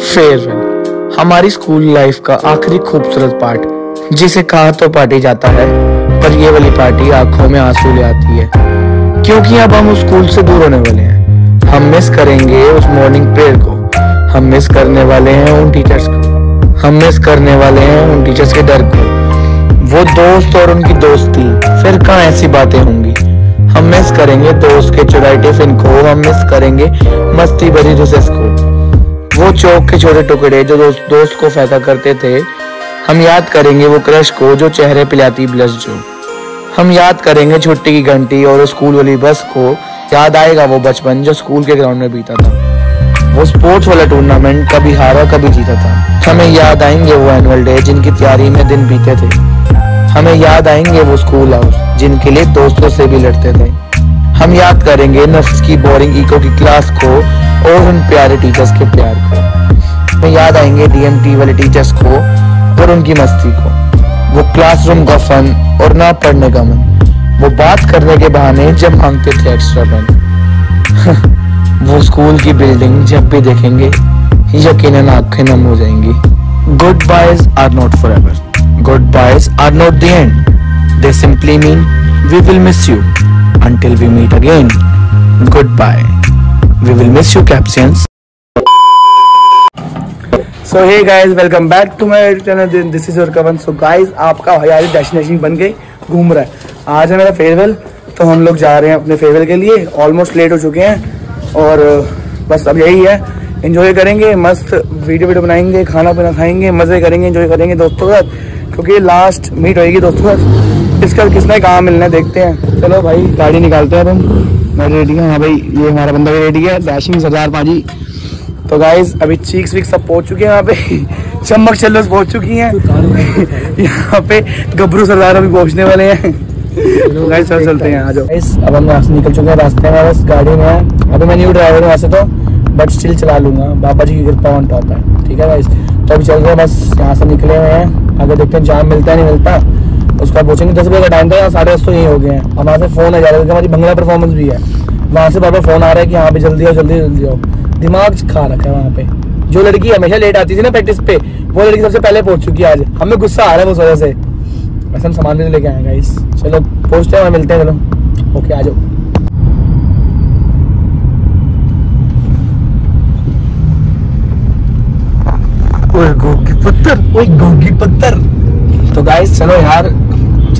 Farewell हमारी school life का आखिरी खूबसूरत पार्ट, जिसे कहा तो पार्टी जाता है, पर ये वाली पार्टी आँखों में आँसू ले आती है। क्योंकि अब हम उस स्कूल से दूर होने वाले हैं। हम मिस करेंगे उस मॉर्निंग प्रेयर को। हम मिस करने वाले हैं उन टीचर्स को। हम मिस करने वाले हैं उन टीचर्स के डर को। वो दोस्त और उनकी दोस्ती, फिर कहाँ ऐसी बातें होंगी? हम मिस करेंगे दोस्त के चुराई टिफ़िन को, हम मिस करेंगे मस्ती भरी रिसेस को। वो चौक के छोटे टुकड़े जो दोस्त दोस्त को फेंका करते थे, हम याद करेंगे वो क्रश को जो चेहरे पिलाती ब्लश जो। हम याद करेंगे छुट्टी की घंटी और स्कूल वाली बस को। याद आएगा वो बचपन जो स्कूल के ग्राउंड में बीता था। वो स्पोर्ट्स वाला टूर्नामेंट कभी हारा, कभी जीता था। हमें याद आएँगे वो एनुअल डे जिनकी तैयारी में दिन बीते थे। हमें याद आएँगे वो स्कूल हाउस जिनके लिए दोस्तों से भी लड़ते थे। हम याद करेंगे नफ्स की बोरिंग इको की क्लास को और उन प्यारे टीचर्स के प्यार को। हमें याद आएँगे डीएमटी वाले टीचर्स को और उनकी मस्ती को। वो क्लासरूम का फन और ना पढ़ने का मन। वो बात करने के बहाने जब मांगते थे एक्स्ट्रा पेन वो स्कूल की बिल्डिंग जब भी देखेंगे, यकीनन आँखें नम हो जाएँगी। Goodbyes are not forever goodbyes are not the end they simply mean we will miss you until we meet again goodbye we will miss you captions so hey guys welcome back to my channel this is your Kavan so guys आपका भाई destination बन गई, घूम रहा है। आज है मेरा फेयरवेल तो हम लोग जा रहे हैं अपने फेयरवेल के लिए। ऑलमोस्ट लेट हो चुके हैं और, बस अब यही है। एंजॉय करेंगे, मस्त वीडियो वीडियो बनाएँगे, खाना पीना खाएँगे, मज़े करेंगे एंजॉय करेंगे दोस्तों के साथ। क्योंकि लास्ट मीट होएगी दोस्तों के साथ। इसका किसने कहाँ मिलना है, देखते हैं। चलो भाई, गाड़ी निकालते हैं तुम मैं रेडी हूँ। हाँ भाई, ये हमारा बंदा भी रेडी है। डैशिंग सरदार पाजी। तो गाइज़ अभी चीक्स वीक्स सब पहुँच चुके हैं यहाँ पे। चमक चल्लस पहुँच चुकी हैं। यहाँ पे गबरू सरदार अभी पहुँचने वाले हैं। गाइस चल चलते हैं, आ जाओ। अब हम यहाँ से निकल चुके हैं रास्ते में। बस गाड़ी में अभी मैं न्यू ड्राइवर हूँ वैसे तो बट स्टिल चला लूँगा। बाबा जी की कृपा ऑन टॉप है। ठीक है गाइस तो अभी चल रहे हैं, बस यहाँ से निकले हुए हैं। अगर देखते हैं, जाम मिलता है, नहीं मिलता? उसके बाद पूछेंगे दस बजे का टाइम था यहाँ साढ़े दस तो यही हो गए हैं। अब वहाँ से फ़ोन आ जा रहा है हमारी बंगला परफॉर्मेंस भी है। वहाँ से बाबा फ़ोन आ रहा है कि यहाँ पे जल्दी आओ जल्दी जल्दी आओ। दिमाग खा रखा है वहाँ पे। जो लड़की हमेशा लेट आती थी ना प्रैक्टिस पे वो लड़की सबसे पहले पहुँच चुकी है आज। हमें गुस्सा आ रहा है उस वजह से। वैसे हम सामान भी लेके आएँगे इस चलो पहुँचते हैं मिलते हैं चलो। ओके आ जाओ। ओए गोगी पत्थर ओए गोगी पत्थर। तो गाइस चलो यार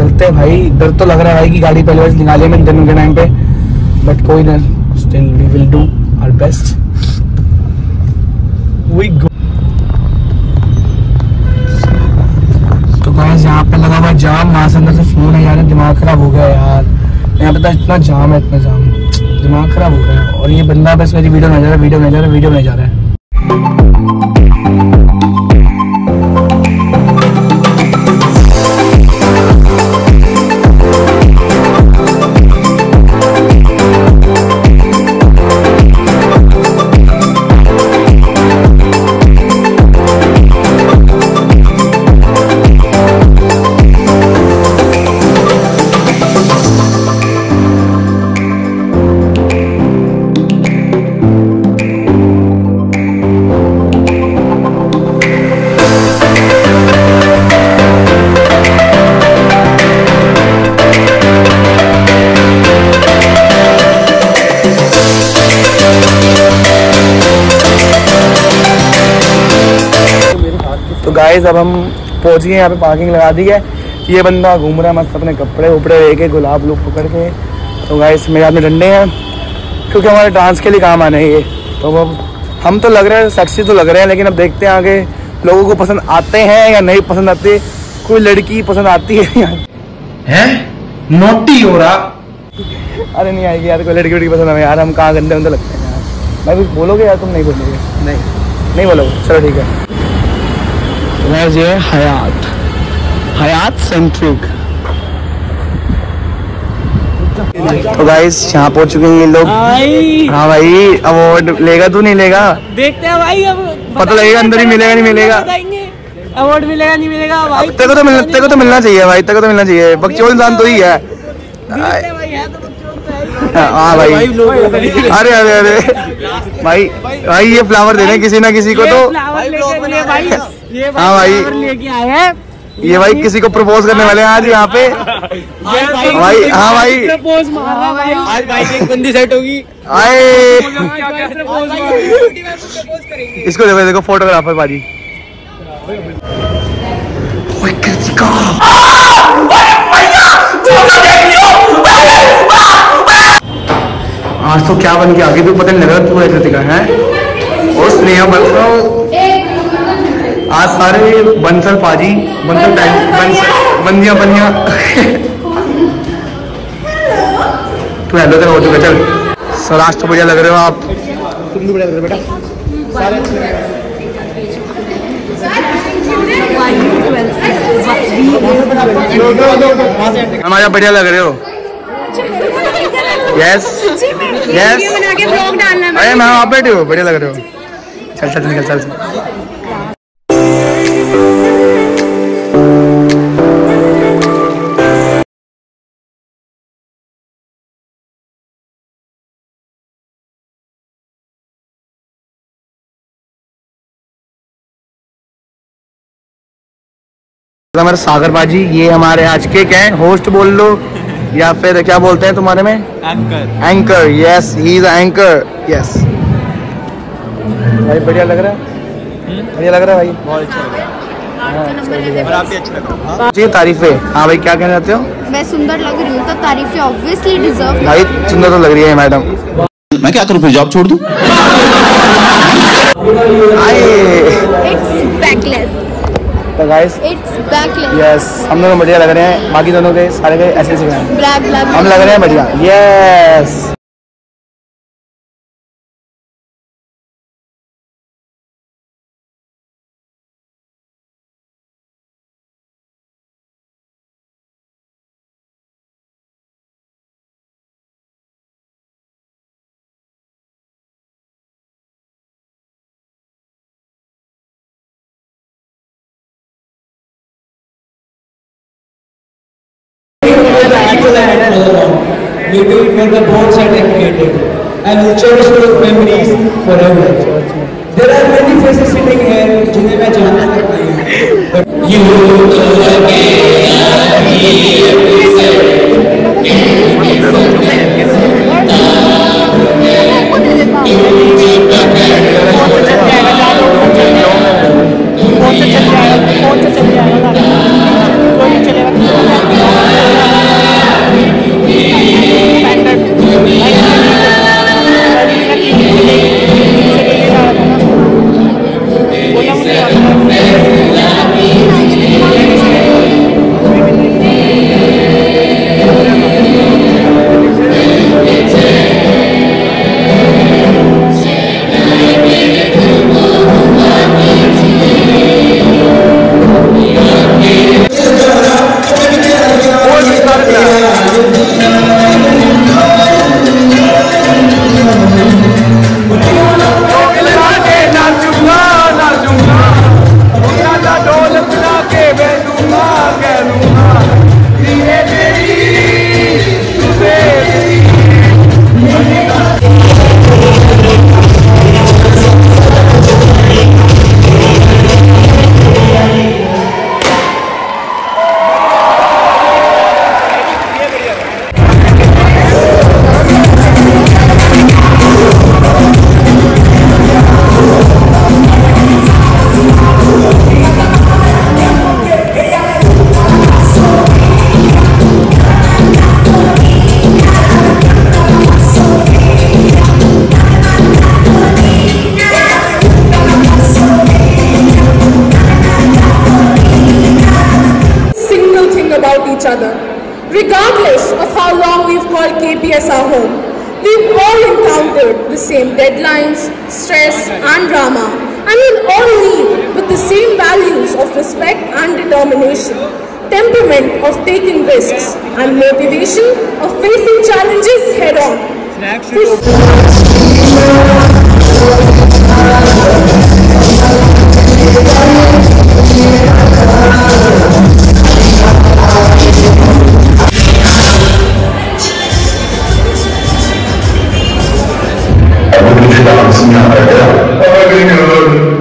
चलते हैं भाई। डर तो लग रहा है भाई कि गाड़ी पहले बस निकाली मैंने दिन के टाइम पे। बट कोई ना still we will do our best we go तो गाइस यहाँ पे लगा हुआ जाम, वहाँ से अंदर से फ़ोन है यार, दिमाग खराब हो गया यार। यहाँ पे तो इतना जाम है, इतना जाम। दिमाग खराब हो गया। और ये बंदा बस मेरी वीडियो नहीं जा वीडियो नहीं जा वीडियो नहीं जा रहा है। तो गाइस अब हम पहुँच गए यहाँ पे पार्किंग लगा दी है। ये बंदा घूम रहा है मस्त अपने कपड़े उपड़े लेके गुलाब लोग पकड़ के। तो गाइस मेरे हाथ में डंडे हैं क्योंकि हमारे डांस के लिए काम आने हैं ये। तो अब हम तो लग रहे हैं सेक्सी तो लग रहे हैं लेकिन अब देखते हैं आगे लोगों को पसंद आते हैं या नहीं पसंद आते। कोई लड़की पसंद आती है है? नोटी हो रहा। अरे नहीं आएगी यार कोई लड़की वड़की पसंद हमें यार हम कहाँ गंदे गंदे लगते हैं यार। मैं कुछ बोलोगे यार तुम नहीं बोलोगे? नहीं। नहीं बोलोगे? चलो ठीक है। गाइस ये हयात हयात सेंट्रिक तो गाइस यहाँ पहुँच चुके हैं ये लोग। हाँ भाई अवार्ड लेगा तू नहीं लेगा? देखते हैं भाई अब पता लगेगा अंदर ही मिलेगा नहीं मिलेगा। अवार्ड मिलेगा नहीं मिलेगा भाई। तेरे को तो मिलना तेरे को तो मिलना चाहिए भाई तेरे को तो मिलना चाहिए। बकचोद इंसान तो ही है। देखते हैं भाई है तो तो है ही। भाई। अरे अरे अरे। भाई भाई ये फ्लावर दे रहे किसी ना किसी को तो। ये भाई हाँ भाई। लेके आए हैं। ये भाई किसी को प्रपोज करने वाले हैं आज यहाँ पे। भाई हाँ भाई। प्रपोज मार भाई। आज भाई की एक बंदी सेट होगी। आए। इसको देखो देखो फोटोग्राफर भाजी कृतिका आज तो क्या बन के आगे भी पता नहीं लग रहा तू है कृतिका है। और स्नेहा बंसल आज सारे बंसल पाजी बंसल टाइम बंदिया बनिया। तू हेलो तेरा हो चुका चल। सर आज तो बढ़िया लग रहे हो आप। तुम भी बढ़िया लग रहे हो। बेटा हमारा बढ़िया लग रहे हो यस यस अरे मैम आप बैठे हो बढ़िया लग रहे हो। चल चल निकल चल चल। हमारे सागर बाजी ये हमारे आज के क्या है? होस्ट बोल लो या फिर क्या बोलते हैं तुम्हारे में? Anchor anchor yes he is anchor yes भाई बढ़िया लग रहा है? बढ़िया लग रहा है भाई? बहुत अच्छा लगा और आप भी अच्छा लगा जी तारीफे। हाँ भाई क्या कहना चाहते हो? मैं सुंदर लग रही हूँ तो तारीफें ऑब्वियसली डिजर्व भाई सुंदर तो लग रही है मैडम। मैं क्या करूँ फिर जॉब छोड़ दूँ आए इट्स बैकलेस तो गाइस इट्स बैकलेस यस हम दोनों बढ़िया लग रहे हैं। बाकी दोनों के सारे के ऐसे ऐसे हैं। हम लग रहे हैं बढ़िया। Yes We do it when the bonds are decorated and we'll cherish those memories forever. There are many faces sitting here जिन्हें मैं जानता नहीं हूँ but you कौन सा चल जाएगा कौन temperament of taking risks, and motivation of facing challenges head on. Revolution arms in America.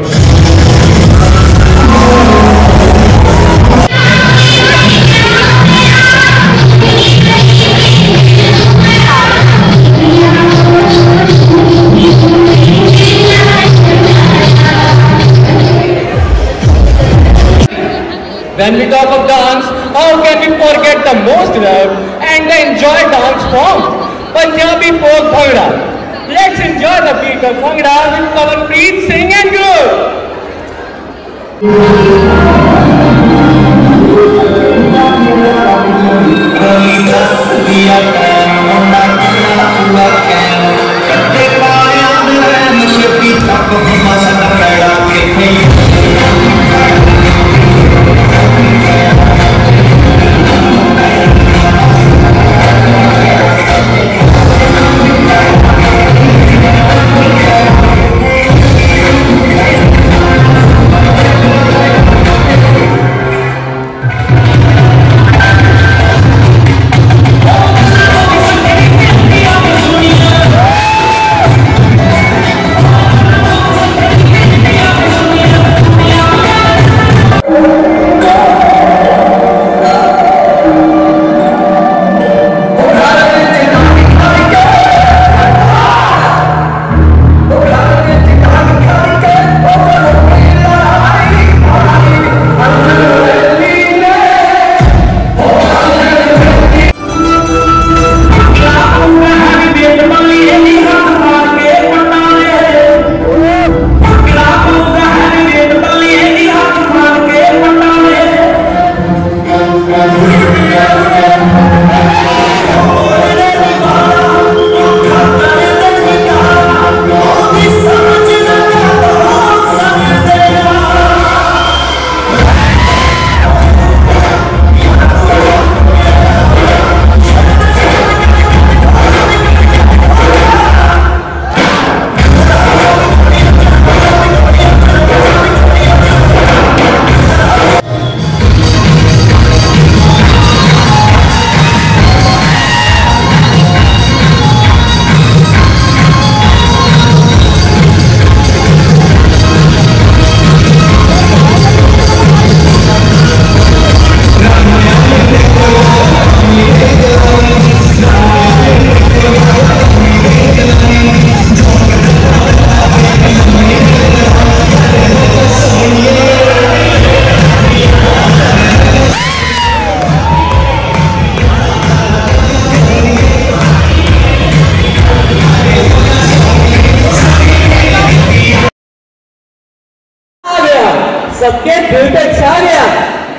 सबके दिल पे छा गया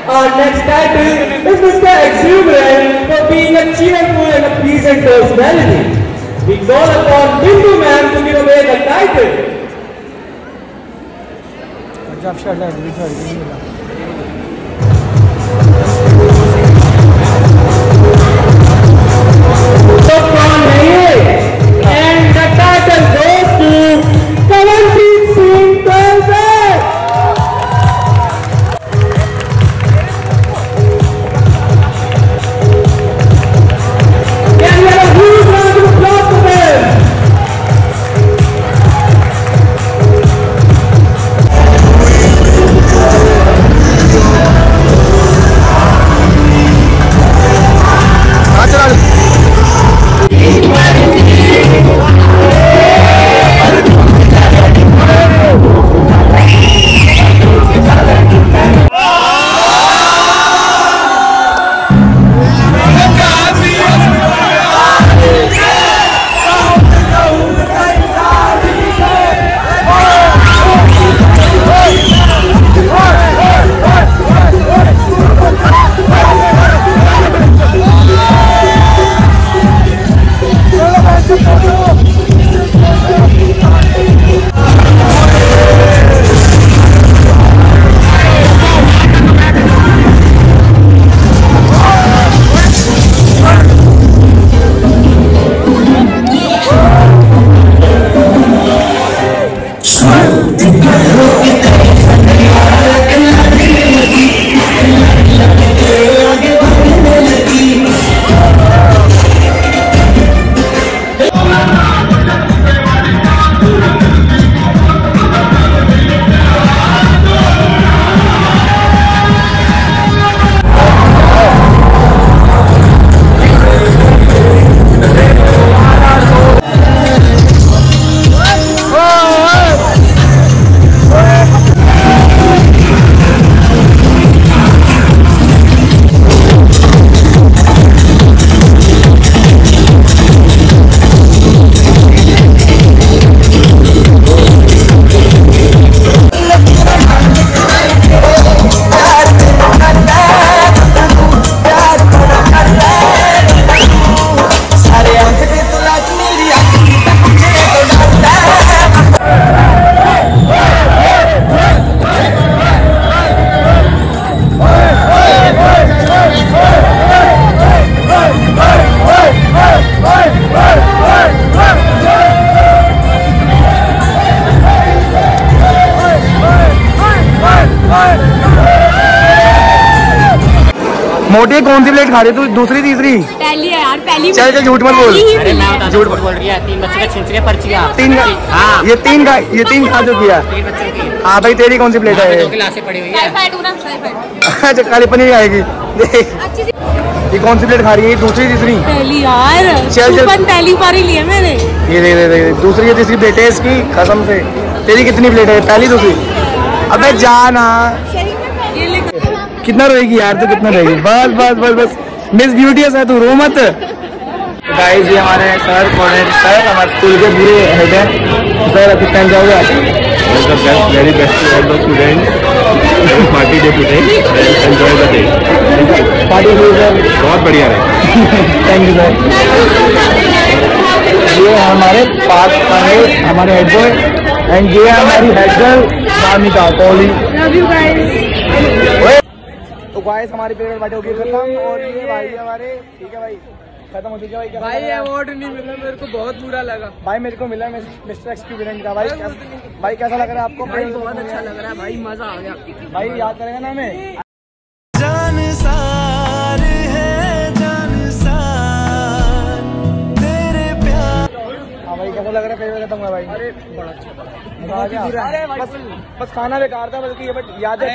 Our next title is Mr. Exuberant for being a cheerful and a pleasant personality. We call upon Bindu ma'am to give away the title. तो कौन है ये? plate खा रही तू दूसरी तीसरी? पहली है यार पहली चल चल झूठ मत बोल। अरे मैं बता झूठ बोल रही है तीन बच्चे का छिंच रही है तीन हाँ। ये तीन खा ये तीन खा चुकी है। तीन बच्चों की। हाँ भाई तेरी कौन सी प्लेट है? दो ये? गिलासें पड़ी हुई है। अच्छा काली पनीर आएगी ये कौन सी प्लेट खा रही है? दूसरी तीसरी? पहली यार। चल, चल। पहली बार ही लिया मैंने। ये दे दे दे दे। दूसरी या तीसरी प्लेट है इसकी? कसम से। तेरी कितनी प्लेट है? पहली दूसरी? अबे जाना ये ले कितना रोएगी यार तू कितना रोएगी? बस बस बस बस। मिस ब्यूटीएस है तू रो मत। गाइस ये हमारे सर कोऑर्डिनेटर सर हमारे स्कूल के पूरे हेड है। सर अभी टाइम जाओगे आप very best all the students party day today enjoy the day party sir बहुत बढ़िया रहे। थैंक यू सर ये हमारे पांडे हमारे हेड बॉय एंड ये है हमारी head girl Ramika Kohli love you guys तो हमारे हमारी बैठे होगी खत्म और ये भाई हमारे। ठीक है भाई। खत्म हो चुके है भाई भाई अवार्ड नहीं मिला मेरे को बहुत बुरा लगा। भाई मेरे को मिला मिस्टर एक्सपीरियंस का। भाई भाई कैसा लग रहा है आपको? भाई बहुत अच्छा लग रहा है। भाई मज़ा आ गया। भाई याद करेगा ना हमें? हाँ कैसा लग रहा है फेवरेट खत्म हुआ भाई। अरे बड़ा अच्छा अरे बस बस खाना बेकार था बल्कि ये बट याद है।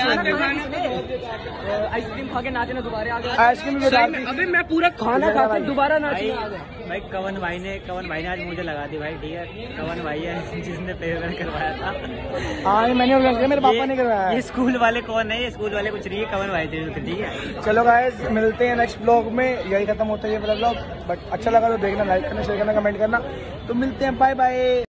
आइसक्रीम खा के नाचे ना दोबारा आइसक्रीम बेकार थी। अभी मैं पूरा खाना खा के दोबारा नाचे भाई कवन भाई ने कवन भाई ने आज मुझे लगा दी भाई ठीक है। कवन भाई है जिसने पेपर करवाया था। हाँ मैंने मेरे पापा ने करवाया। ये स्कूल वाले कौन है? ये स्कूल वाले कुछ नहीं है कवन भाई थे ठीक है। चलो गाइस मिलते हैं नेक्स्ट ब्लॉग में। यही खत्म होता है ये वाला ब्लॉग बट अच्छा लगा तो देखना लाइक करना शेयर करना कमेंट करना। तो मिलते हैं बाय बाय